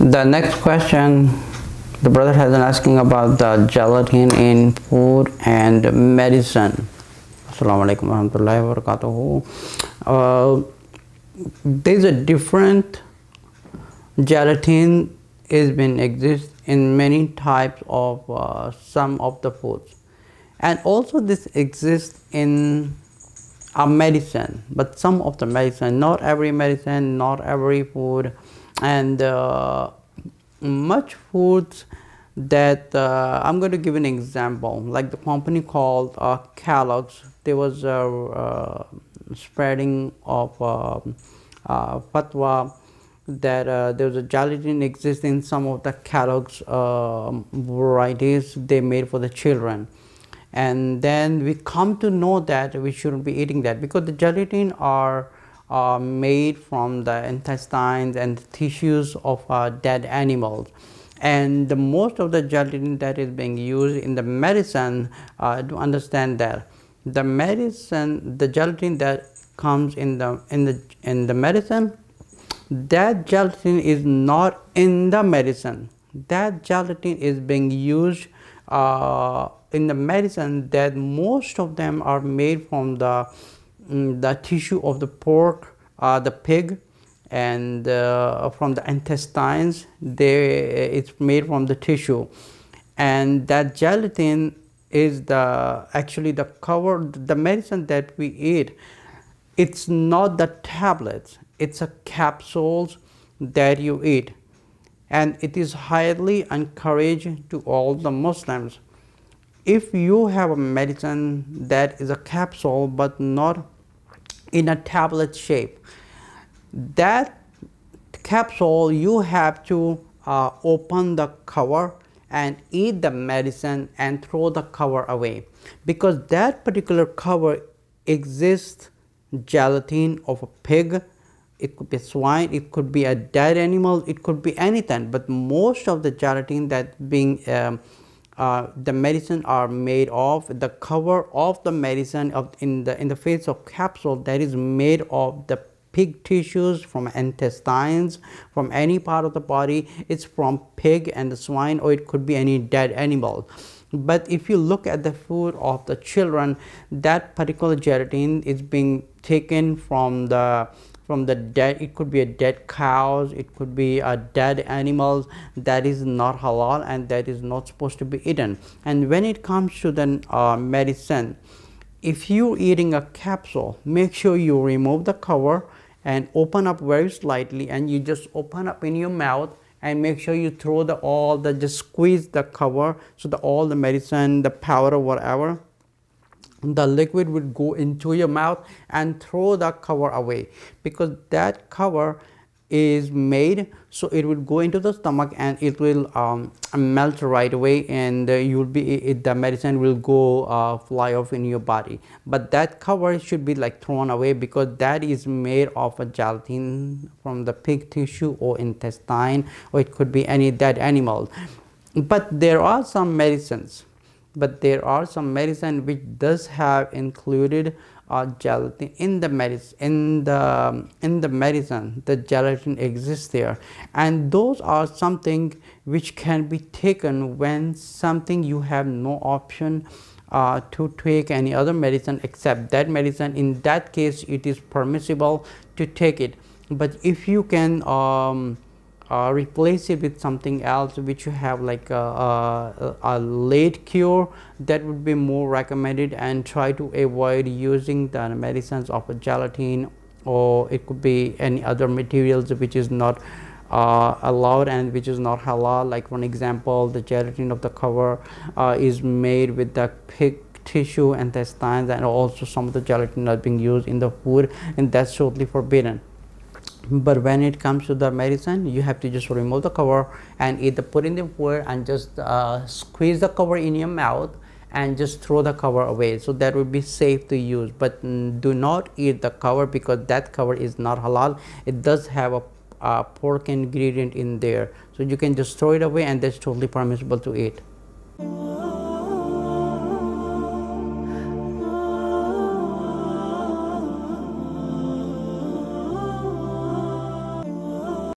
The next question the brother has been asking about the gelatin in food and medicine. Assalamu alaikum warahmatullahi wabarakatuh. Uh, there's a different gelatin is been exist in many types of uh, some of the foods and also this exists in a medicine but some of the medicine not every medicine not every food and uh, much foods that uh, I'm going to give an example. Like the company called uh, Kellogg's there was a uh, spreading of um, uh, fatwa that uh, there was a gelatin exists in some of the Kellogg's um, varieties they made for the children and then we come to know that we shouldn't be eating that because the gelatin are uh, made from the intestines and the tissues of uh, dead animals and the most of the gelatin that is being used in the medicine uh, to understand that the medicine the gelatin that comes in the in the in the medicine that gelatin is not in the medicine. That gelatin is being used uh, in the medicine that most of them are made from the mm, the tissue of the pork uh, the pig and uh, from the intestines they it's made from the tissue. And that gelatin is the actually the cover the medicine that we eat it's not the tablets it's a capsules that you eat. And it is highly encouraged to all the muslims if you have a medicine that is a capsule but not in a tablet shape that capsule you have to uh, open the cover and eat the medicine and throw the cover away. Because that particular cover exists gelatin of a pig. It could be swine it could be a dead animal it could be anything. But most of the gelatin that being um, uh, the medicine are made of the cover of the medicine of in the in the face of capsule that is made of the pig tissues from intestines from any part of the body. It's from pig and the swine or it could be any dead animal. But if you look at the food of the children that particular gelatin is being taken from the from the dead. It could be a dead cows it could be a dead animals that is not halal and that is not supposed to be eaten. And when it comes to the uh, medicine if you're eating a capsule make sure you remove the cover and open up very slightly and you just open up in your mouth and make sure you throw the all the just squeeze the cover so the all the medicine the powder whatever the liquid would go into your mouth and throw the cover away because that cover is made so it will go into the stomach and it will um, melt right away and uh, you will be it, the medicine will go uh, fly off in your body. But that cover should be like thrown away because that is made of a gelatin from the pig tissue or intestine or it could be any dead animal. But there are some medicines but there are some medicine which does have included uh, gelatin in the medicine in the in the medicine. The gelatin exists there. And those are something which can be taken when something you have no option uh, to take any other medicine except that medicine. In that case it is permissible to take it. But if you can um, uh, replace it with something else which you have like a, a, a, late cure that would be more recommended and try to avoid using the medicines of gelatin or it could be any other materials which is not uh, allowed and which is not halal. Like for example the gelatin of the cover uh, is made with the pig tissue intestines and also some of the gelatin are being used in the food and that's totally forbidden but when it comes to the medicine you have to just remove the cover and either put in the food and just uh, squeeze the cover in your mouth and just throw the cover away. So that would be safe to use. But mm, do not eat the cover because that cover is not halal. It does have a, a pork ingredient in there. So you can just throw it away and that's totally permissible to eat